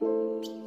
Música